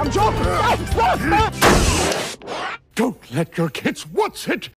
I'm joking. Don't let your kids what's it